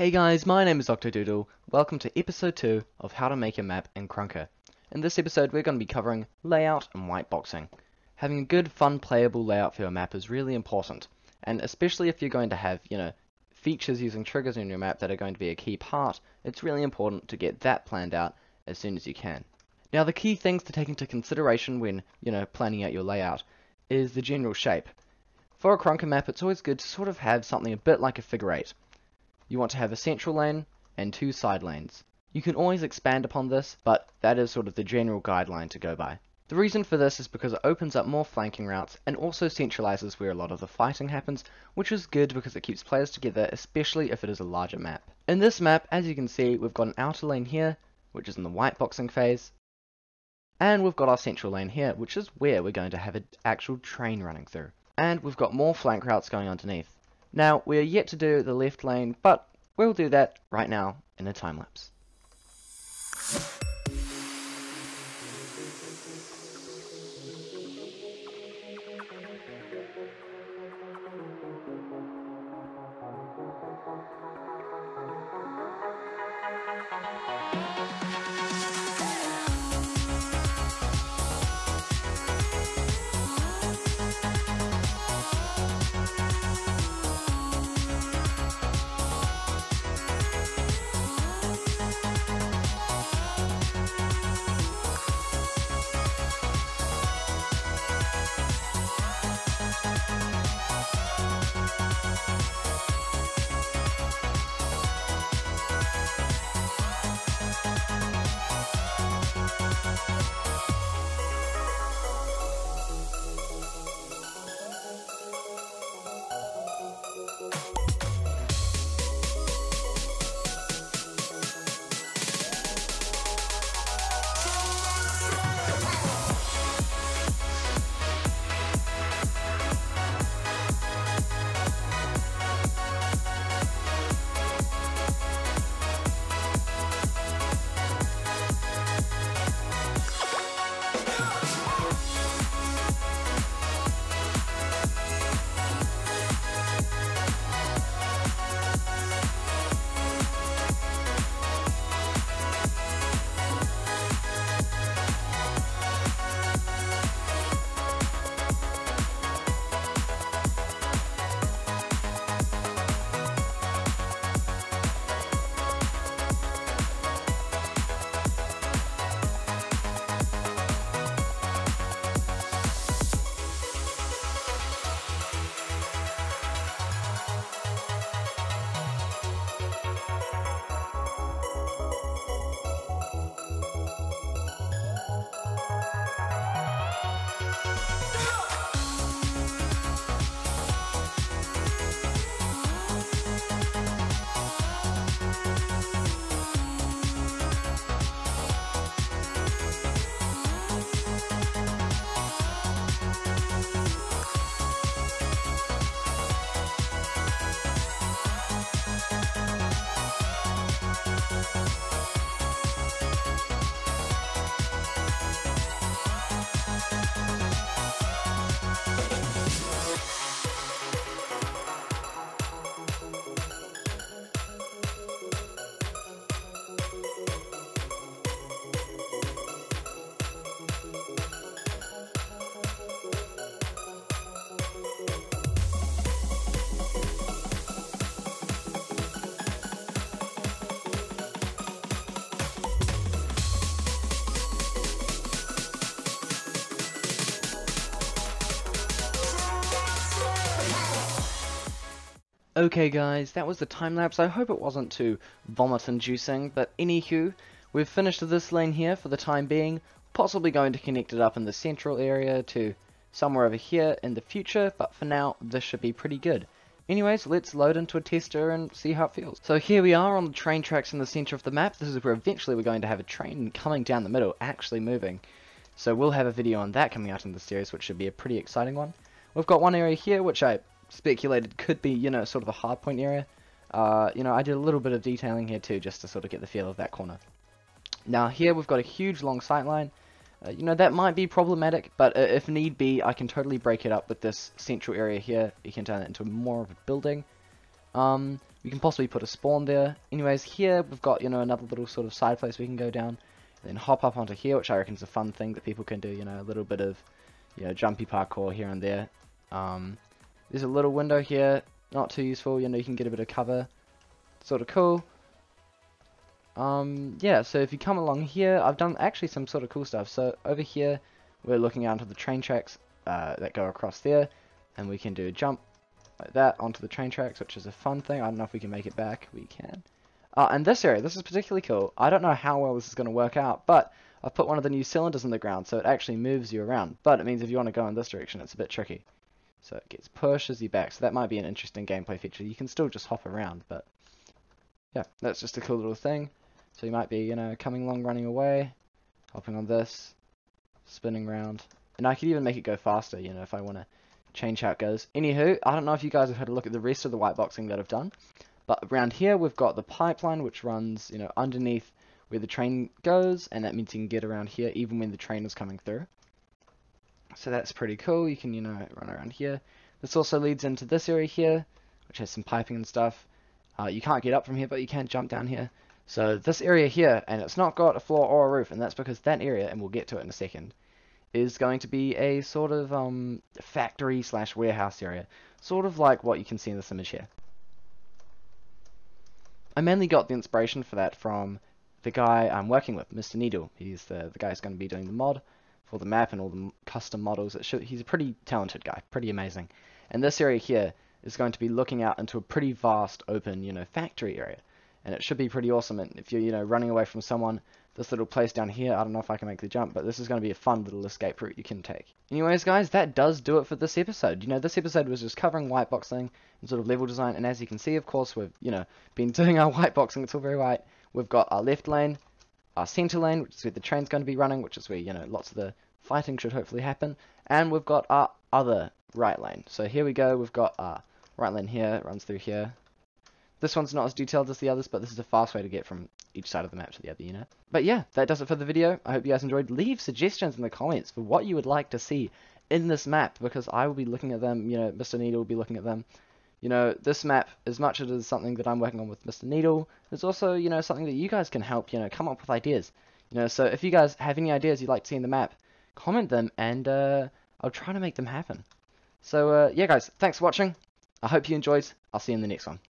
Hey guys, my name is Octodoodle. Welcome to episode 2 of How to Make a Map in Krunker. In this episode we're going to be covering layout and whiteboxing. Having a good, fun, playable layout for your map is really important, and especially if you're going to have, you know, features using triggers in your map that are going to be a key part, it's really important to get that planned out as soon as you can. Now the key things to take into consideration when, you know, planning out your layout is the general shape. For a Krunker map it's always good to sort of have something a bit like a figure eight. You want to have a central lane and two side lanes. You can always expand upon this, but that is sort of the general guideline to go by. The reason for this is because it opens up more flanking routes and also centralizes where a lot of the fighting happens, which is good because it keeps players together, especially if it is a larger map. In this map, as you can see, we've got an outer lane here, which is in the white boxing phase, and we've got our central lane here, which is where we're going to have an actual train running through. And we've got more flank routes going underneath. Now, we're yet to do the left lane, but we'll do that right now in a time lapse. Okay guys, that was the time lapse. I hope it wasn't too vomit inducing, but anywho, we've finished this lane here for the time being, possibly going to connect it up in the central area to somewhere over here in the future, but for now, this should be pretty good. Anyways, let's load into a tester and see how it feels. So here we are on the train tracks in the center of the map. This is where eventually we're going to have a train coming down the middle, actually moving. So we'll have a video on that coming out in the series, which should be a pretty exciting one. We've got one area here, which I speculated could be, you know, sort of a hardpoint area. Uh, you know, I did a little bit of detailing here too, just to sort of get the feel of that corner. Now here we've got a huge long sightline. Uh, you know, that might be problematic, but uh, if need be, I can totally break it up with this central area here. You can turn it into more of a building. Um, We can possibly put a spawn there. Anyways, here we've got, you know, another little sort of side place we can go down. Then hop up onto here, which I reckon is a fun thing that people can do, you know, a little bit of, you know, jumpy parkour here and there. Um, there's a little window here, not too useful, you know, you can get a bit of cover. Sort of cool. Um, yeah, so if you come along here, I've done actually some sort of cool stuff. So over here, we're looking out onto the train tracks uh, that go across there, and we can do a jump like that onto the train tracks, which is a fun thing. I don't know if we can make it back. We can. Uh, and this area, this is particularly cool. I don't know how well this is going to work out, but I've put one of the new cylinders in the ground, so it actually moves you around. But it means if you want to go in this direction, it's a bit tricky. So it gets pushes you back, so that might be an interesting gameplay feature. You can still just hop around, but yeah, that's just a cool little thing. So you might be, you know, coming along, running away, hopping on this, spinning around. And I could even make it go faster, you know, if I want to change how it goes. Anywho, I don't know if you guys have had a look at the rest of the white boxing that I've done. But around here, we've got the pipeline, which runs, you know, underneath where the train goes. And that means you can get around here even when the train is coming through. So that's pretty cool. You can, you know, run around here. This also leads into this area here, which has some piping and stuff. Uh, you can't get up from here, but you can jump down here. So this area here, and it's not got a floor or a roof, and that's because that area, and we'll get to it in a second, is going to be a sort of um, factory slash warehouse area. Sort of like what you can see in this image here. I mainly got the inspiration for that from the guy I'm working with, Mr. Needle. He's the, the guy who's going to be doing the mod for the map and all the custom models. Should, he's a pretty talented guy, pretty amazing. And this area here is going to be looking out into a pretty vast, open, you know, factory area. And it should be pretty awesome. And if you're, you know, running away from someone, this little place down here, I don't know if I can make the jump, but this is going to be a fun little escape route you can take. Anyways, guys, that does do it for this episode. You know, this episode was just covering white boxing and sort of level design. And as you can see, of course, we've, you know, been doing our white boxing. It's all very white. We've got our left lane, our center lane, which is where the train's going to be running, which is where, you know, lots of the fighting should hopefully happen. And we've got our other right lane. So here we go. We've got our right lane here, runs through here. This one's not as detailed as the others, but this is a fast way to get from each side of the map to the other, you know? But yeah, that does it for the video. I hope you guys enjoyed. Leave suggestions in the comments for what you would like to see in this map, because I will be looking at them, you know, Mr. Needle will be looking at them. You know, this map, as much as it is something that I'm working on with Mr. Needle, it's also, you know, something that you guys can help, you know, come up with ideas. You know, so if you guys have any ideas you'd like to see in the map, comment them, and uh, I'll try to make them happen. So, uh, yeah, guys, thanks for watching. I hope you enjoyed. I'll see you in the next one.